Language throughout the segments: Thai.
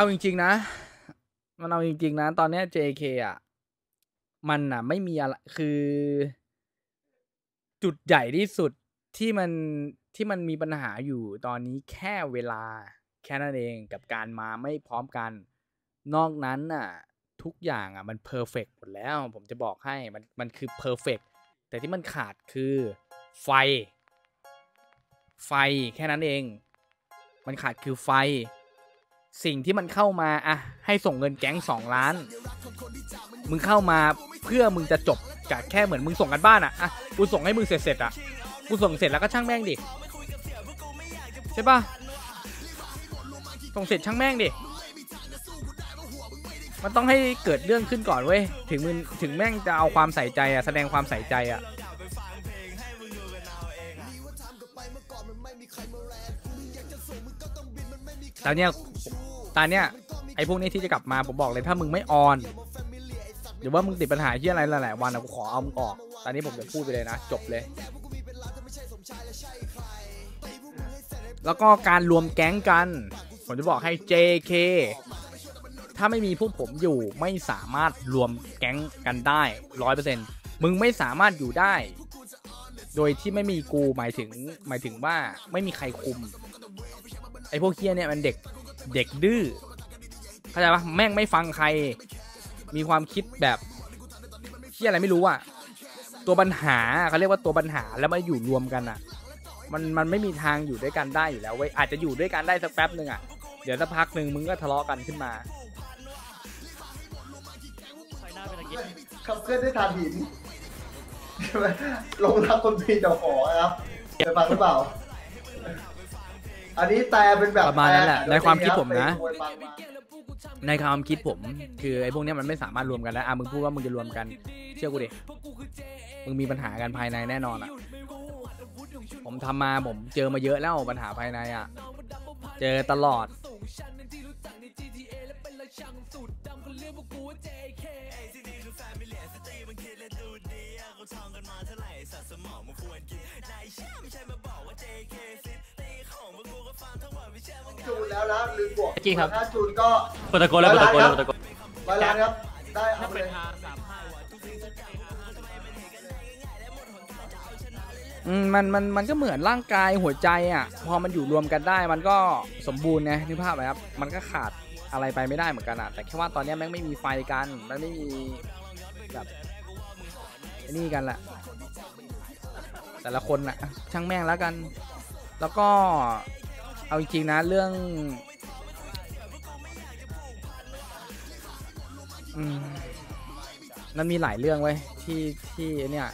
เอาจริง ๆ นะ มันเอาจริง ๆ นะ ตอนเนี้ย JK อะ มันอะ ไม่มีอะไร คือ จุดใหญ่ที่สุดที่มันที่มันมีปัญหาอยู่ตอนนี้แค่เวลา แค่นั้นเองกับการมาไม่พร้อมกัน นอกนั้นน่ะ ทุกอย่างอะ มัน perfect หมดแล้ว ผมจะบอกให้มันมันคือ perfect แต่ที่มันขาดคือไฟ ไฟแค่นั้นเอง มันขาดคือไฟ สิ่งที่มันเข้ามาอะให้ส่งเงินแก๊งสองล้าน มึงเข้ามาเพื่อมึงจะจบกับแค่เหมือนมึงส่งกันบ้านอะอะกูส่งให้มึงเสร็จเสร็จอะกูส่งเสร็จแล้วก็ช่างแม่งดิใช่ปะส่งเสร็จช่างแม่งดิมันต้องให้เกิดเรื่องขึ้นก่อนเว้ยถึงมึงถึงแม่งจะเอาความใส่ใจอะแสดงความใส่ใจอะตอเนี้ย ตอนเนี้ยไอ้พวกนี้ที่จะกลับมาผมบอกเลยถ้ามึงไม่ออน หรือว่ามึงติดปัญหาที่อะไรหลายๆวันอะกูขอเอามึงออก ตอนนี้ผมจะพูดไปเลยนะ จบเลย แล้วก็การรวมแก๊งกัน ผมจะบอกให้ JK ถ้าไม่มีพวกผมอยู่ไม่สามารถรวมแก๊งกันได้ร้อยเปอร์เซ็นต์มึงไม่สามารถอยู่ได้ โดยที่ไม่มีกูหมายถึงหมายถึงว่าไม่มีใครคุมไอ้พวกเคียเนี่ยมันเด็ก เด็กดื้อเข้าใจปะแม่งไม่ฟังใคร มีความคิดแบบเคียอะไรไม่รู้อะตัวปัญหาเขาเรียกว่าตัวปัญหาแล้วมาอยู่รวมกันอะมันมันไม่มีทางอยู่ด้วยกันได้อยู่แล้วเว้ยอาจจะอยู่ด้วยกันได้สักแป๊บหนึ่งอะเดี๋ยวสักพักหนึ่งมึงก็ทะเลาะกันขึ้นมาขับเคลื่อนด้วยถ่านหินใช่ไหมลงรักคนปีนดอกหอครับเคยฟังหรือเปล่า อันนี้แต่เป็นแบบประมาณนั้นแหละต่ในความคิดผมนะไปขโยฟังมาในความคิดผม คือไอ้พวกเนี้ยมันไม่สามารถรวมกันได้อะมึงพูดว่ามึงจะรวมกัน เชื่อกูดิมึงมีปัญหากันภายในแน่นอนอะ ผมทำมาผมเจอมาเยอะแล้วปัญหาภายในอะ เจอตลอด จูนแล้วนะลืมบวกจริงครับ ถ้าจูนก็โปรโตโกลแล้วโปรโตโกลแล้วโปรโตโกลร้อยล้านครับ ได้เอาไปเลยอืมมันมันมันก็เหมือนร่างกายหัวใจอะ พอมันอยู่รวมกันได้ มันก็สมบูรณ์ไงนึกภาพไหมครับ มันก็ขาดอะไรไปไม่ได้เหมือนกันอะ แต่แค่ว่าตอนเนี้ยแม่งไม่มีไฟกันมันไม่มีแบบไอ้นี่กันแหละแต่ละคนอะ ช่างแม่งแล้วกัน แล้วก็เอาจริงๆนะเรื่องอืมมันมีหลายเรื่องเว้ยที่ที่เนี่ย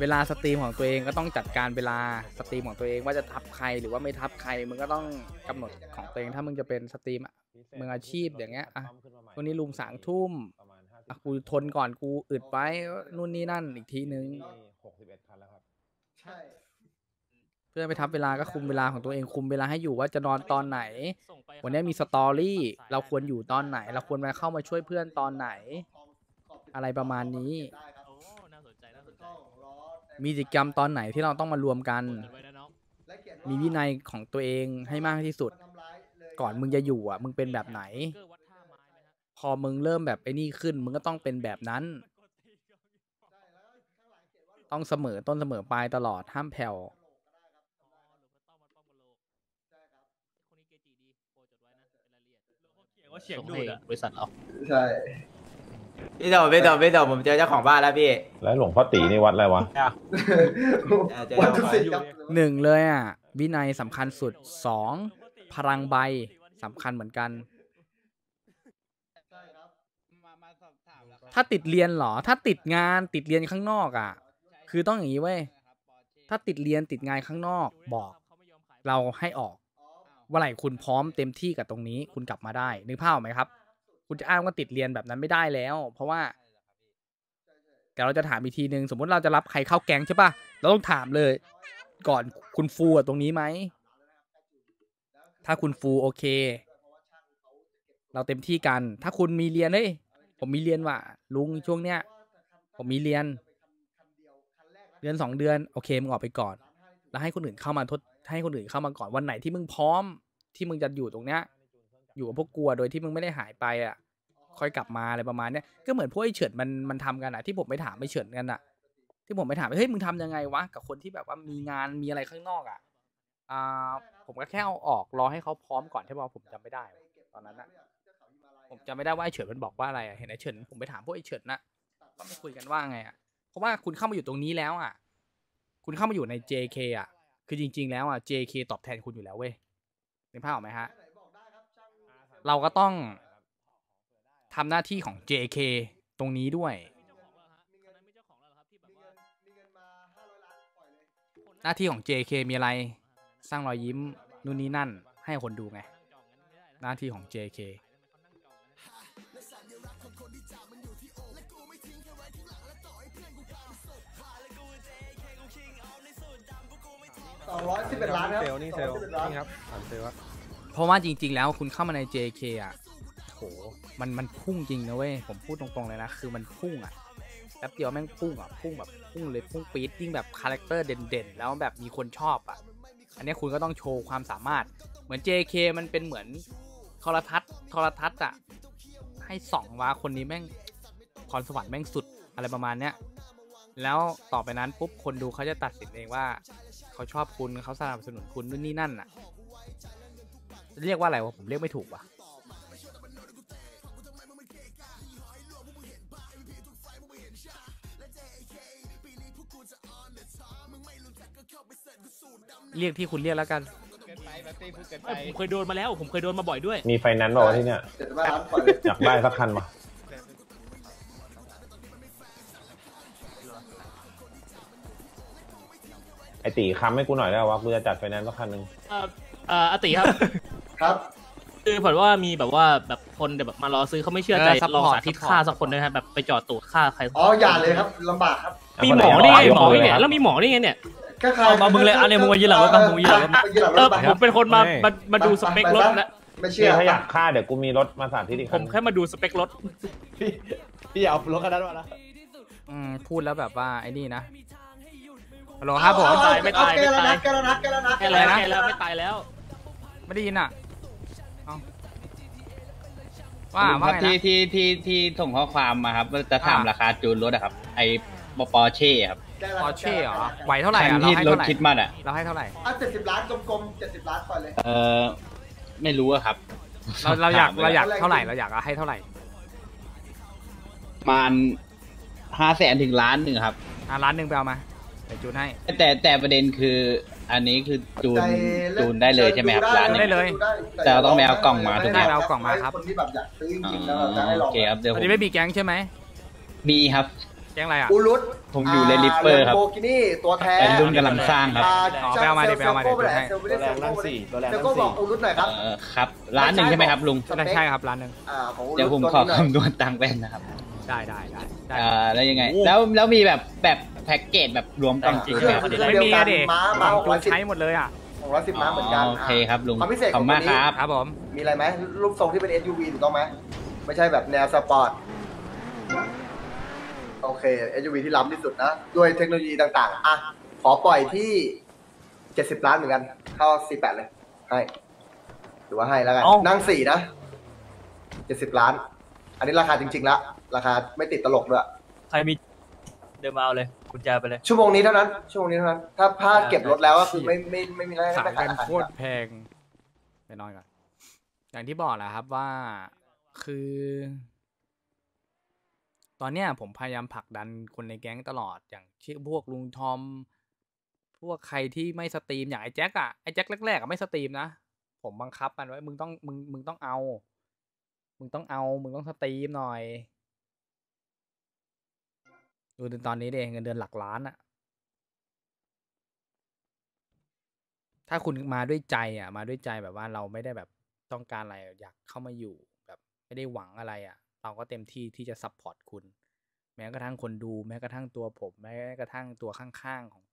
เวลา stream ของตัวเองก็ต้องจัดการเวลา stream ของตัวเองว่าจะทับใครหรือว่าไม่ทับใครมึงก็ต้องกำหนดของตัวเองถ้ามึงจะเป็น stream อะมึงอาชีพอย่างเงี้ยอะวันนี้ลงสามทุ่มอะกูทนก่อนกูอึดไปนู่นนี่นั่นอีกทีนึงหกสิบเอ็ดคันแล้วครับใช่ เพื่อไปทับเวลาก็คุมเวลาของตัวเองคุมเวลาให้อยู่ว่าจะนอนตอนไหน วันนี้มีสตอรี่เราควรอยู่ตอนไหน เราควรมาเข้ามาช่วยเพื่อนตอนไหน อะไรประมาณนี้ได้ครับโอ้น่าสนใจน่าสนใจต้องรอมีกิจกรรมตอนไหนที่เราต้องมารวมกันเปิดไว้นะน้องและเขียมีวินัยของตัวเองให้มากที่สุดทำร้ายเลยก่อนมึงจะอยู่อะ มึงเป็นแบบไหนเกอร์วัดท่าไม้ไหมฮะพอมึงเริ่มแบบไอ้นี่ขึ้น มึงก็ต้องเป็นแบบนั้น ต้องเสมอต้นเสมอปลายตลอดห้ามแผ่ว ว่าเฉียงดูดอะบริษัทเราใช่พี่เต๋อพี่เต๋อพี่เต๋อผมเจอเจ้าของบ้านแล้วพี่ แล้วหลวงพ่อตีนี่วัดอะไรวะวันทุกสิ่งครับหนึ่งเลยอะ วินัยสำคัญสุดสองพลังใบสำคัญเหมือนกันใช่ครับถ้าติดเรียนเหรอ ถ้าติดงานติดเรียนข้างนอกอะ คือต้องอย่างนี้เว้ย ถ้าติดเรียนติดงานข้างนอกบอก เราให้ออก ว่าไหร่คุณพร้อมเต็มที่กับตรงนี้ คุณกลับมาได้นึกภาพออกไหมครับ คุณจะอ้างว่าติดเรียนแบบนั้นไม่ได้แล้ว เพราะว่าแต่เราจะถามอีกทีหนึ่งสมมติเราจะรับใครเข้าแก๊งใช่ปะเราต้องถามเลย ก่อนคุณฟูตรงนี้ไหมถ้าคุณฟูโอเค เราเต็มที่กัน ถ้าคุณมีเรียนเฮ้ยผมมีเรียนว่ะลุงช่วงเนี้ย ผมมีเรียน เดือนสองเดือน โอเคมึงออกไปก่อน แล้วให้คนอื่นเข้ามาทด ให้คนอื่นเข้ามาก่อนวันไหนที่มึงพร้อม ที่มึงจะอยู่ตรงเนี้ย อยู่กับพวกกลัวโดยที่มึงไม่ได้หายไปอะ ค่อยกลับมาอะไรประมาณเนี้ยก็เหมือนพวกไอ้เฉิดมันมันทำกันอะที่ผมไปถามไอ้เฉิดกันอะ ที่ผมไปถามเฮ้ยมึงทำยังไงวะกับคนที่แบบว่ามีงานมีอะไรข้างนอกอะอ่าผมก็แค่เอาออกรอให้เขาพร้อมก่อนใช่ป่ะผมจำไม่ได้ ตอนนั้นอะผมจำไม่ได้ว่าไอ้เฉินมันบอกว่าอะไรอะเห็นไอ้เฉินผมไปถามพวกไอ้เฉินนะว่ามันคุยกันว่าไงอะเพราะว่าคุณเข้ามาอยู่ตรงนี้แล้วอะ คุณเข้ามาอยู่ใน JK อะ คือจริง ๆ แล้วอะ JK ตอบแทนคุณอยู่แล้วเว้ยเป็นภาพออกไหมฮะ เราก็ต้องทำหน้าที่ของ JK ตรงนี้ด้วย หน้าที่ของ JK มีอะไร สร้างรอยยิ้มนู่นนี่นั่น ให้คนดูไง หน้าที่ของ JK สองร้อยสิบเอ็ดล้านครับเซลนี่เซล211ล้านนี่ครับถามเซลว่าเพราะว่าจริง ๆ แล้วคุณเข้ามาใน JK อะโหมันมันพุ่งจริงนะเว้ยผมพูดตรงๆเลยนะคือมันพุ่งอะแป๊บเดียวแม่งพุ่งอะพุ่งแบบพุ่งเลยพุ่งปี๊ดยิ่งแบบ character เด่นๆแล้วแบบมีคนชอบอะ อันเนี้ยคุณก็ต้องโชว์ความสามารถ เหมือน JK มันเป็นเหมือนโทรทัศน์โทรทัศน์อะให้ส่องว่าคนนี้แม่งพรสวรรค์แม่งสุดอะไรประมาณเนี้ย แล้วต่อไปนั้นปุ๊บคนดูเขาจะตัดสินเองว่า เขาชอบคุณเขาสนับสนุนคุณนู่นนี่นั่นอะ เรียกว่าอะไรวะผมเรียกไม่ถูกว่ะเรียกที่คุณเรียกแล้วกันเอ้ยผมเคยโดนมาแล้ว ผมเคยโดนมาบ่อยด้วย มีไฟแนนซ์บอกว่าวะที่เนี่ยเจ็ดสิบห้าล้านปล่อยเลยอยากได้สักคันมา ไอตีค้ำให้กูหน่อยได้วะกูจะจัดไฟแนนซ์สักคันหนึ่งเอ่อเอ่ออาติครับ ครับคือผมว่ามีแบบว่าแบบคนแบบมารอซื้อเขาไม่เชื่อใจเออ support ลองสาธิต support ฆ่าสักคนด้วยครับแบบไปจอดตูดฆ่าใครสักอ๋ออย่าเลยครับลำบากครับมีหมอได้ไงหมอนี่เนี่ยแล้วมีหมอได้ไงเนี่ย ก็ใครเอามามึงเลยเอาเนี่ยมึงมายืนหลังรถมามึงยืนหลังรถมาไปยืนหลังรเออถไปผมเป็นคนมามามาดูสเปครถนะไม่เชื่นี่อถ้าอยากฆ่าเดี๋ยวกูมีรถมาสาธิตอีกผคันมแค่มาดูสเปครถ พี่เอารถคันนั้นมานะ อืมพูดแล้วแบบว่าไอ้นี่นะ ฮัลโหลครับผมเอาตายไม่ตายเอแก้แล้วไม่ตายนะแก้แล้วนะแก้แล้วนะแค่แล้วแค่แล้วไม่ตายแล้ว ไม่ได้ยินอะเอาว่าว่าครับไงที่นะที่ที่ที่ส่งข้อความมาครับว่าจะถามอ่าราคาจูนรถอะครับ ไอ้ปปอเช่ครับแก้แล้วปอร์เช่เหรอไหวเท่าไหร่คัอะนเราที่ให้รถเท่าไหร่คิดมาอะเราให้เท่าไหร่อะเจ็ดสิบล้านกลมๆเจ็ดสิบล้านปล่อยเลยเออไม่รู้อะครับ เราเราอยากถมไปเราอยากแล้วเท่าไหร่เราอยากให้เท่าไหร่ประมาณห้าแสนถึงล้านหนึ่งครับอะร้านหนึ่งไปเอามาเดี๋ยวจูนให้ แต่แต่ประเด็นคืออันนี้คือจูนใจเล่จูนได้เลยใช่ไหมครับดูร้านหได้นี้เลยดูได้แต่เราต้องไปเอากล่องมาถูกไหมได้เอากล่องมาครับ คนที่แบบอยากซื้อจอ๋ริงๆแล้วอจะให้ลโอองเคครับเดี๋ยวอัผนมนี้ไม่มีแก๊งใช่ไหมมีครับ แก๊งอะไรอะ อูรุตผมอยู่ในริปเปอร์ครับ โบกินี่ตัวแท้เป็นรุ่นกำลังสร้างครับอ่อ๋อไปเอามาดิไปเอามาดิซลโก้เดี๋ยวให้เซลโก้ไปไหนตัวแรงนั่งสี่ตัวแรงเซลนั่โก้งบอสี่กอูรุตหน่อยครับ เออครับล้านหนึ่งใช่ไหมครับลุงสเปคใช่ครับร้านหนึ่ง อ่าของอูรุตเดี๋ยวผมขอคำนวณตังค์แว่นนะครับ ได้ได้ได้ได้อ่าแล้วยังไง แล้วแล้วมีแบบแบบแพ็กเกจแบบรวมกล่องจูนเคไหมรื่องครับเครื่องไม่เดียวมีกัอะนเด็กม้าบาม้างหกจูร้อนยสิบใช้หมดเลยอะหกร้อยสิบม้าเหมือนกันโอเคครับลุงความพิเศษขอบคุณมากของตัวนี้ครับครับผมมีอะไรไหมรูปทรงที่เป็น SUV ถูกต้องไหมไม่ใช่แบบแนวสปอร์ตโอเค SUV ที่ล้ำที่สุดนะ ด้วยเทคโนโลยีต่างๆ อะ ขอปล่อยที่70ล้านเหมือนกัน เข้า48เลย ให้ถือว่าให้แล้วกันเอ้านั่งสี่นะ70ล้าน อันนี้ราคาจริงๆละ ราคาไม่ติดตลกด้วยใครมีเดินมาเอาเลยกุญแจไปเลย ชั่วโมงนี้เท่านั้น ชั่วโมงนี้เท่านั้น ถ้าพลาดเก็บรถแล้วก็คือไม่ไม่ไม่มีอะไรให้ขายไม่กัขายนขายโคตรแพงไปนอนก่อนอย่างที่บอกแหละครับว่าคือ ตอนเนี้ยผมพยายามผลักดันคนในแก๊งตลอดอย่างเช่นพวกลุงทอม พวกใครที่ไม่สตรีมอย่างไอ้แจ็คอะไอ้แจ็คแรกๆอะไม่สตรีมนะผมบังคับมันไว้มึงต้องมึงมึงต้องเอา มึงต้องเอา มึงต้องสตรีมหน่อย ดูตอนนี้เองเงินเดือนหลักล้านอะถ้าคุณมาด้วยใจอะมาด้วยใจแบบว่าเราไม่ได้แบบต้องการอะไรอยากเข้ามาอยู่ แบบไม่ได้หวังอะไรอะเราก็เต็มที่ที่จะ support คุณ แม้กระทั่งคนดู แม้กระทั่งตัวผม แม้กระทั่งตัวข้างๆของ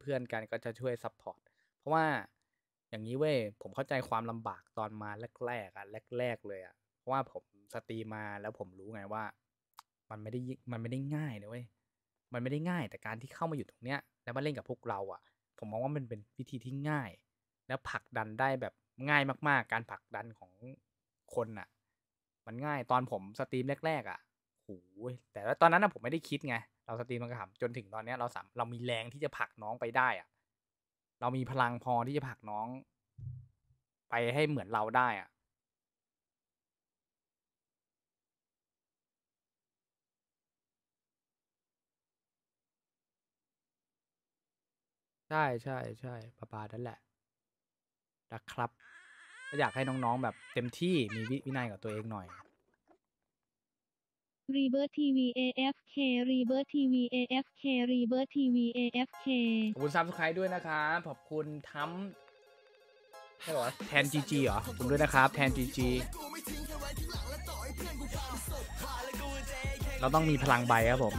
เพื่อนๆกันก็จะช่วย support เพราะว่าอย่างนี้เว้ยผมเข้าใจความลำบากตอนมาแรกๆอะแรก ๆ เลยอะเพราะว่าผมสตรีมาแล้วผมรู้ไงว่า มันไม่ได้มันไม่ได้ง่ายนะเว้ยมันไม่ได้ง่ายแต่การที่เข้ามาอยู่ตรงเนี้ย แล้วมาเล่นกับพวกเราอะ ผมมองว่ามันเป็นวิธีที่ง่าย แล้วผลักดันได้แบบง่ายมาก ๆ การผลักดันของคนน่ะ มันง่ายตอนผมสตรีมแรก ๆอะโอ้ยแต่ว่าตอนนั้นน่ะผมไม่ได้คิดไงเราสตรีมมันก็ทำจนถึงตอนเนี้ยเราสามเรามีแรงที่จะผลักน้องไปได้อะเรามีพลังพอที่จะผลักน้อง ไปให้เหมือนเราได้อะ ช่ใช่ใช่ประมาณนั้นแหละนะครับ ก็อยากให้น้องๆ แบบเต็มที่มีวิวินัยกับตัวเองหน่อยรีเบิร์ TV AFK รีเบิร์ TV AFK รีเบิร์ TV AFK ขอบคุณซับสไครต์ด้วยนะครับขอบคุณทั้มใช่เหรอแทน GG เหรอขอบคุณด้วยนะครับ แทน GG เราต้องมีพลังใบครับผม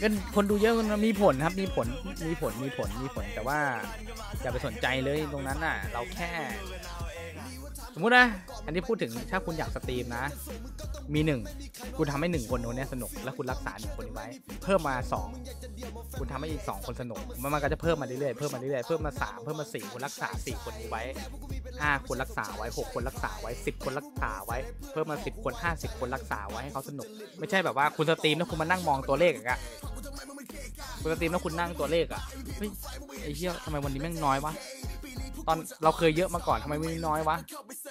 เงินคนดูเยอะมันมีผลครับมีผลมีผลมีผลมีผลแต่ว่าอย่าไปสนใจเลยตรงนั้นน่ะ เราแค่ สมมุตินะ อันนี้พูดถึงถ้าคุณอยากสตรีมนะ มีหนึ่ง คุณทำให้หนึ่งคนคนเนี้ยสนุก แล้วคุณรักษาหนึ่งคนนี้ไว้ เพิ่มมาสองคุณทำให้อีกสองคนสนุก มันก็จะเพิ่มมาเรื่อยๆ เพิ่มมาเรื่อยๆ เพิ่มมาสามเพิ่มมาสี่คุณรักษาสี่คนนี้ไว้ห้าคนรักษาไว้หกคนรักษาไว้สิบคนรักษาไว้ เพิ่มมาสิบคนห้าสิบคนรักษาไว้ให้เขาสนุก ไม่ใช่แบบว่าคุณสตรีมแล้วคุณมานั่งมองตัวเลขอะคุณสตรีมแล้วคุณนั่งตัวเลขอะเฮ้ยไอ้เหี้ยทำไมวันนี้แม่งน้อยวะตอนเราเคยเยอะมาก่อนทำไมวันนี้น้อยวะ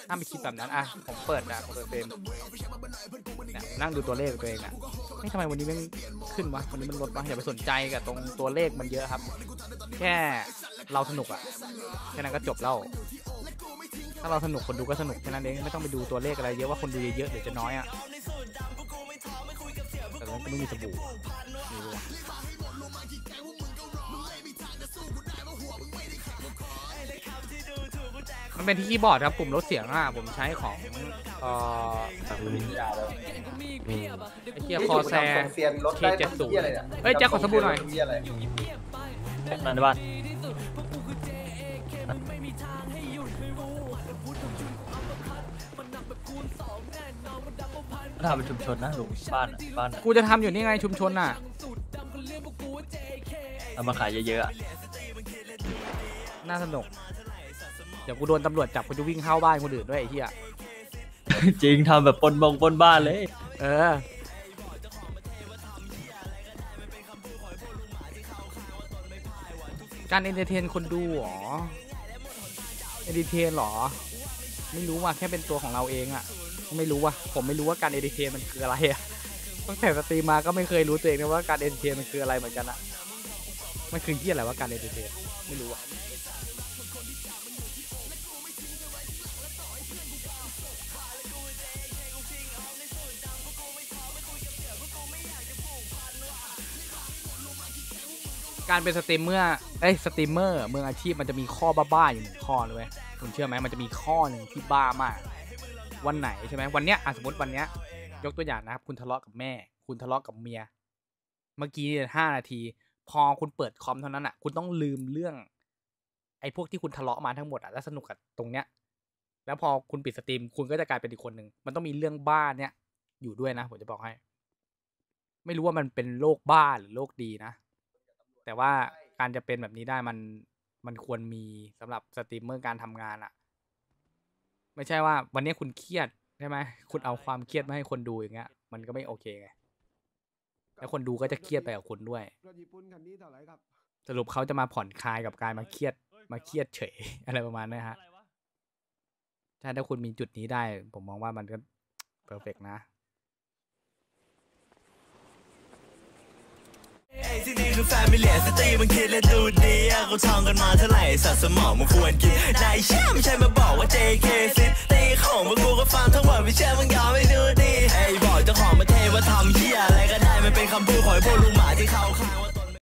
ถ้าไม่คิดแบบนั้นอะผมเปิดนะผมเปิดเฟรม นั่งดูตัวเลขตัวเองอะไม่ทำไมวันนี้ม่งขึ้นวะวันนี้มันลดวะอย่าไปสนใจกับตรงตัวเลขมันเยอะครับ แค่เราสนุกอะแค่นั้นก็จบแล้วถ้าเราสนุกคนดูก็สนุกแค่นั้นเองไม่ต้องไปดูตัวเลขอะไรเยอะว่าคนดูเยอะๆหรือจะน้อยอะแต่ตอนนั้นก็ไม่มีสบู่ ม่รู้อะมันเป็นที่คีย์บอร์ดครับปุ่มลดเสียงอะผมใช้ของเอ่อไอ้เกียคอแซส่งเซียนรถได้ K70 ทำเหี้ยอะไรเนี่ยเฮ้ยแจ็คขอสบู่หน่อยทำเหี้ยอะไรนั่นบ้านทำเป็นชุมชนนะลุงบ้านอะบ้านอะกูจะทำอยู่นี่ไงชุมชนน่ะเอามาขายเยอะๆอะน่าสนุก เดี๋ยวกูโดนตำรวจจับกูจะวิ่งเข้าบ้านคนอื่นด้วยไอ้เหี้ยจริงทำแบบปล้นบงปล้นบ้านเลย เออ การ entertain คนดูเหรอ entertain เหรอ ไม่รู้ว่ะแค่เป็นตัวของเราเองอะไม่รู้ว่ะผมไม่รู้ว่าการ entertain มันคืออะไรอะตั้งแต่สตรีมมาก็ไม่เคยรู้ตัวเองนะว่าการ entertain มันคืออะไรเหมือนกันอะมันคือที่อะไรว่าการ entertain ไม่รู้อะ การเป็นสตรีมเมอร์เอ้ยสตรีมเมอร์มืออาชีพมันจะมีข้อบ้าๆอยู่หนึ่งข้อเลยเว้ยคุณเชื่อไหมมันจะมีข้อหนึ่งที่บ้ามาก วันไหนใช่ไหมวันเนี้ยอะสมมติวันเนี้ย ยกตัวอย่างนะครับ คุณทะเลาะกับแม่ คุณทะเลาะกับเมีย เมื่อกี้ห้านาที พอคุณเปิดคอมเท่านั้นอะ คุณต้องลืมเรื่อง ไอ้พวกที่คุณทะเลาะมาทั้งหมดอะแล้วสนุกกับตรงเนี้ย แล้วพอคุณปิดสตรีม คุณก็จะกลายเป็นอีกคนหนึ่งมันต้องมีเรื่องบ้าเนี้ยอยู่ด้วยนะผมจะบอกให้ ไม่รู้ว่ามันเป็นโรคบ้าหรือโรคดีนะ แต่ว่าการจะเป็นแบบนี้ได้มันมันควรมีสำหรับสตรีมเมอร์การทำงานอะไม่ใช่ว่าวันนี้คุณเครียดใช่ไหมคุณเอาความเครียดมาให้คนดูอย่างเงี้ย มันก็ไม่โอเคไงแล้วคนดูก็จะเครียดไปกับคุณด้วยสรุปเขาจะมาผ่อนคลายกับการมาเครียดมาเครียดเฉย อะไรประมาณนี้ฮะใช่ถ้าคุณมีจุดนี้ได้ ผมมองว่ามันก็ perfect นะ ที่นี่คือแฟมิเลียสตรีมันคิดและดูดีอะเขาท่องกันมาเท่าไหร่สัตว์สมองมันควรกินนายเชื่อไม่ใช่มาบอกว่า JK ซิตีของพวกกูก็ฟังทั้งหมดไม่เชื่อมึงยอมไม่ดูดีไอ้บอกเจ้าของมาเทว่าทำเหี้ยอะไรก็ได้มันเป็นคำพูดของพวกลุงหมาที่เขาขา